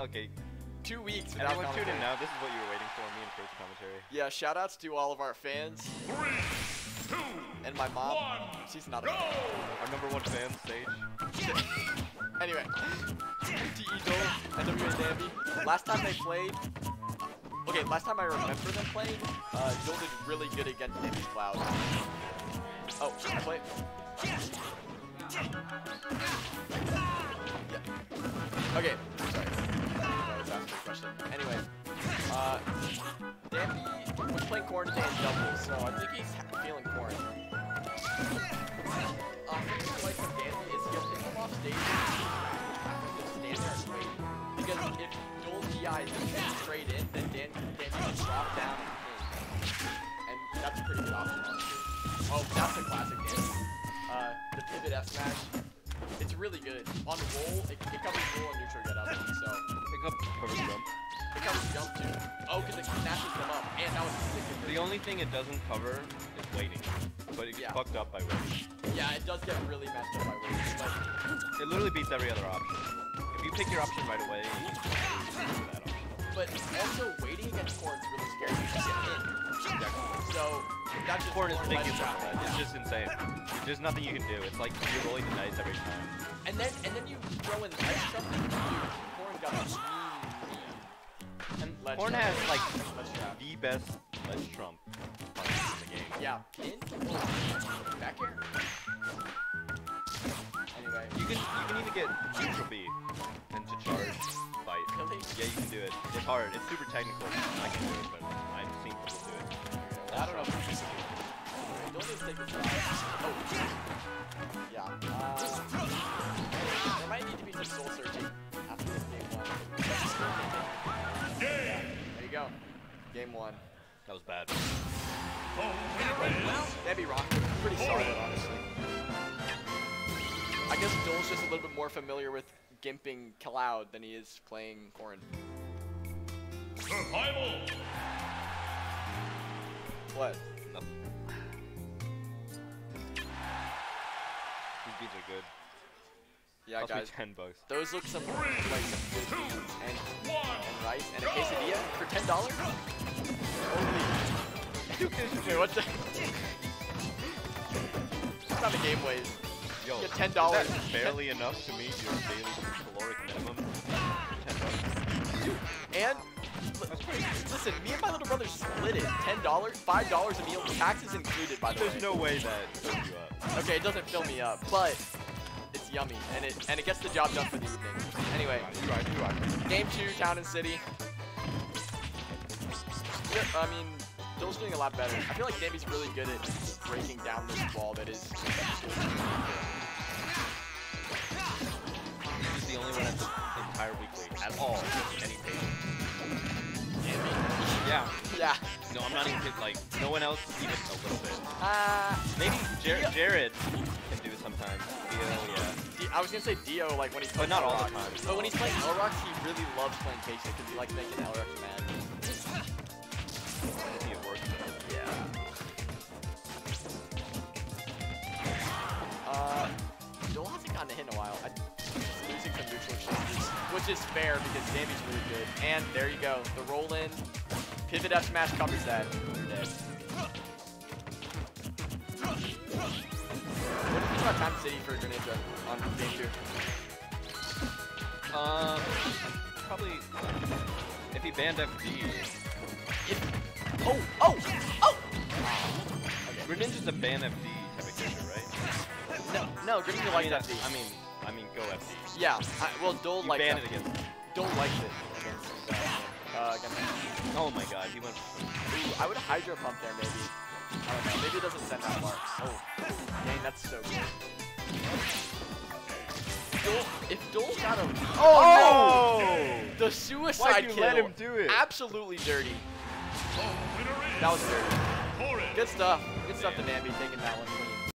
okay. Two weeks without Everyone tune in now. This is what you were waiting for. Me and Kurt's commentary. Yeah, shout outs to all of our fans Three, two, and my mom. one, She's not a fan. Our number one fan, Sage. Anyway, TE Dul and WA Last time they played, okay, last time I remember them playing, uh, Dul did really good against Danbi Cloud. Oh, I play. Yeah. Okay, So I think he's feeling Corrin. Uh, is he'll pick him off stage and stand there and wait. Because if Joel DI is straight in, then Dan can drop down and. And that's pretty good option, honestly. Oh, that's a classic Danbi. Uh, the pivot F smash. It's really good. On roll, it, it covers roll and neutral get up, so Pick up cover jump. it covers jump too. Oh, because it snatches them up, and was really good. The only thing it doesn't cover is waiting, but it gets Yeah. fucked up by waiting. Yeah, it does get really messed up by waiting, but It literally beats every other option. If you pick your option right away, you that option. but also waiting against Corrin is really scary. You just get hit. So that's just Corrin is ridiculous. ledge trap. It's just insane. There's nothing you can do. It's like you're rolling the dice every time. And then and then you throw in ledge something. Corrin got And ledge Corrin trap. has like the best ledge trap in the game. Yeah, in back here. Anyway, You can you can even get neutral B and to charge fight. Really? Yeah, you can do it. It's hard. It's super technical. I can do it, but I've seen people do it. I don't know. if you can- Don't need to take this Game one. That was bad. Is That'd be rock. Pretty solid, honestly. I guess Dul's just a little bit more familiar with gimping Cloud than he is playing Corrin. Survival! What? No. These beats are good. Yeah, Cost me guys. ten bucks. Those look some like some good Two, beans and, one, and rice and a quesadilla for ten dollars. Holy! Wait, what's that? That's not a game ways. Yo, Get ten dollars. That's barely enough to meet your daily caloric minimum. Ten. And listen, me and my little brother split it. Ten dollars, five dollars a meal, taxes included. By the way. There's no way that fills you up. Okay, it doesn't fill me up, but it's yummy and it and it gets the job done for the evening. Anyway, You are, you are. game two, Town and City. Yeah, I mean, Dul's doing a lot better. I feel like Davey's really good at breaking down this wall that is. He's the only one at the entire week league at all. Any. Yeah. Yeah. No, I'm not even kidding. Like, no one else even a little bit. Uh, Maybe. Jared can do sometimes. Dio, yeah. D- I was gonna say Dio, like when he's But playing not all the time. But when he's playing Elrox, he really loves playing Casey because he likes making Elrox mad. Yeah. Uh, Joel hasn't gotten a hit in a while. I, losing some neutral exchanges, which is fair because Danbi's really good. And there you go, the roll in, pivot F smash covers that. You're dead. What do you think about Time City for Greninja on game two? Um, probably if he banned FD. If, oh, oh, oh! Greninja's a ban FD type of character, right? No, no, Greninja I likes mean, FD. I mean, I mean, go FD. Yeah, I, well, Dul likes ban it against. Dul likes it against, uh, uh, against Oh my God, he went. Ooh, I would hydro pump there maybe. I don't know. Maybe it doesn't send out marks. Oh, that's so good. Dul, if Dul got a Oh, no! Oh! the suicide Why'd you kill, let him do it? absolutely dirty. the winner is That was dirty. Good stuff. Good stuff to Danbi taking that one clean.